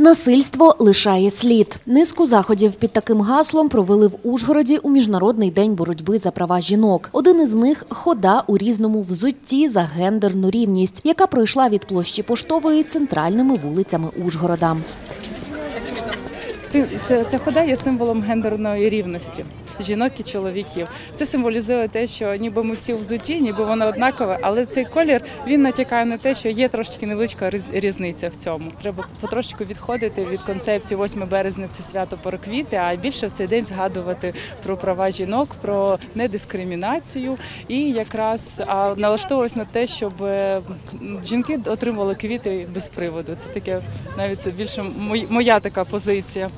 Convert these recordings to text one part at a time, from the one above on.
Насильство лишає слід. Низку заходів під таким гаслом провели в Ужгороді у міжнародний день боротьби за права жінок. Один із них хода у різному взутті за гендерну рівність, яка пройшла від площі поштової центральними вулицями Ужгорода. Ця, ця хода є символом гендерної рівності жінок і чоловіків. Це символізує те, що ніби ми всі взуті, ніби воно однакове, але цей колір він натякає на те, що є трошки невеличка різниця в цьому. Треба потрошку відходити від концепції 8 березня це свято пороквіти, а більше в цей день згадувати про права жінок, про недискримінацію і якраз налаштовуватись на те, щоб е, жінки отримували квіти без приводу. Це таке навіть це більше моя така позиція.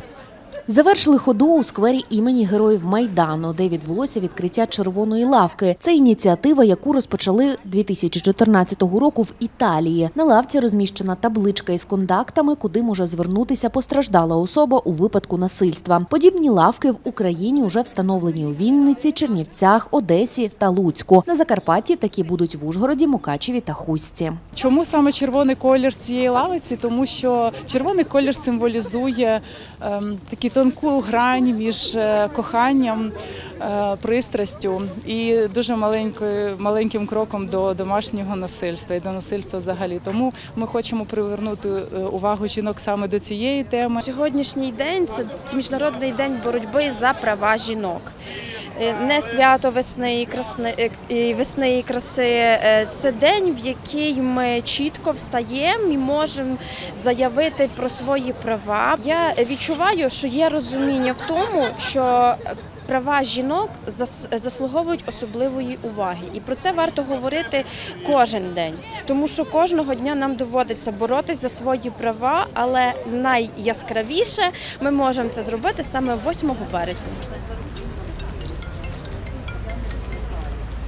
Завершили ходу у сквері імені Героїв Майдану, де відбулося відкриття червоної лавки. Це ініціатива, яку розпочали 2014 року в Італії. На лавці розміщена табличка із контактами, куди може звернутися постраждала особа у випадку насильства. Подібні лавки в Україні вже встановлені у Вінниці, Чернівцях, Одесі та Луцьку. На Закарпатті такі будуть в Ужгороді, Мукачеві та Хустці. Чому саме червоний колір цієї лавиці? Тому що червоний колір символізує ем, таку тонку грань між е, коханням, е, пристрастю і дуже маленькою, маленьким кроком до домашнього насильства і до насильства взагалі. Тому ми хочемо привернути е, увагу жінок саме до цієї теми. Сьогоднішній день це, це міжнародний день боротьби за права жінок. Е, Не свято весни і красни е, і весни і краси. е, Це день, в який ми чітко встаємо і можемо заявити про свої права. Я відчуваю, що є розуміння в тому, що права жінок зас- заслуговують особливої уваги, і про це варто говорити кожен день, тому що кожного дня нам доводиться боротись за свої права, але найяскравіше ми можемо це зробити саме 8 березня.